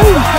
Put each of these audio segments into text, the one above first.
You.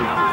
Yeah.